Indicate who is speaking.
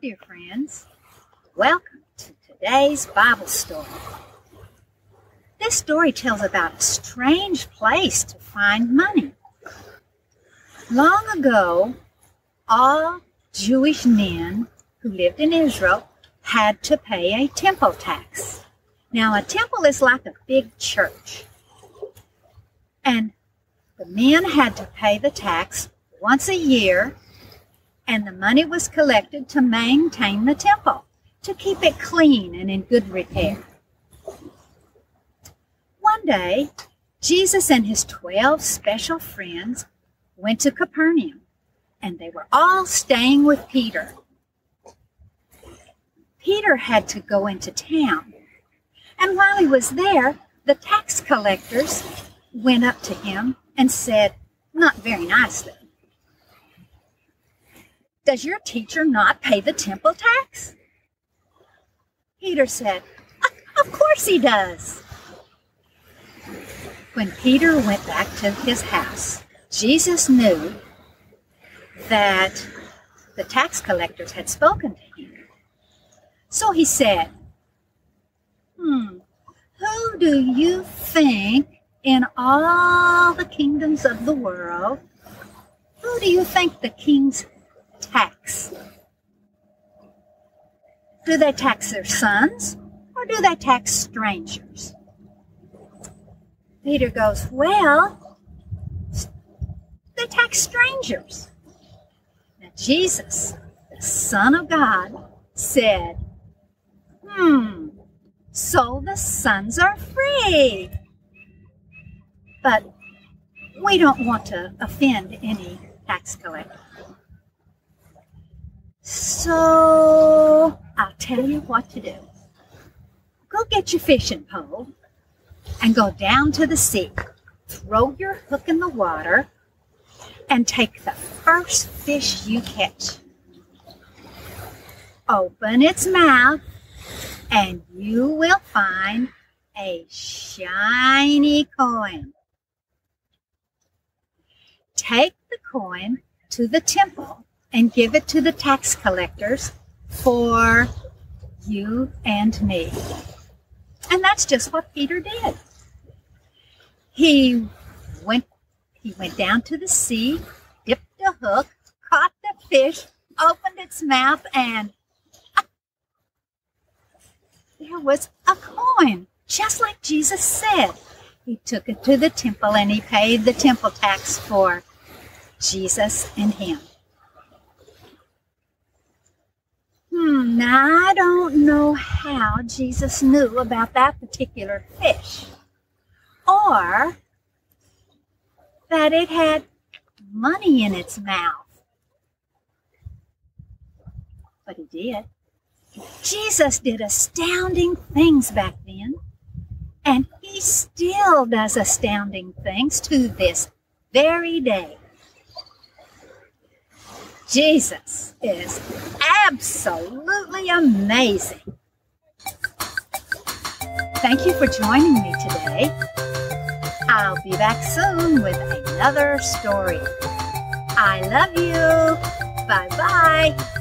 Speaker 1: dear friends. Welcome to today's Bible story. This story tells about a strange place to find money. Long ago, all Jewish men who lived in Israel had to pay a temple tax. Now, a temple is like a big church. And the men had to pay the tax once a year, and the money was collected to maintain the temple, to keep it clean and in good repair. One day, Jesus and his 12 special friends went to Capernaum, and they were all staying with Peter. Peter had to go into town, and while he was there, the tax collectors went up to him and said, not very nicely, Does your teacher not pay the temple tax? Peter said, Of course he does. When Peter went back to his house, Jesus knew that the tax collectors had spoken to him. So he said, Hmm, who do you think in all the kingdoms of the world, who do you think the kings tax? Do they tax their sons or do they tax strangers? Peter goes, Well, they tax strangers. Now, Jesus, the Son of God, said, Hmm, so the sons are free. But we don't want to offend any tax collector. So I'll tell you what to do. Go get your fishing pole and go down to the sea. Throw your hook in the water and take the first fish you catch. Open its mouth and you will find a shiny coin. Take the coin to the temple and give it to the tax collectors for you and me. And that's just what Peter did. He went he went down to the sea, dipped a hook, caught the fish, opened its mouth and there was a coin, just like Jesus said. He took it to the temple and he paid the temple tax for Jesus and him. Hmm, now I don't know how Jesus knew about that particular fish. Or that it had money in its mouth. But he did. Jesus did astounding things back then. And he still does astounding things to this very day. Jesus is absolutely amazing. Thank you for joining me today. I'll be back soon with another story. I love you. Bye bye.